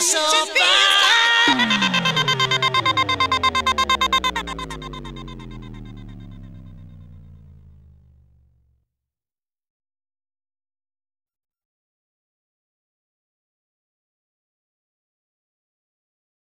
feel so fine.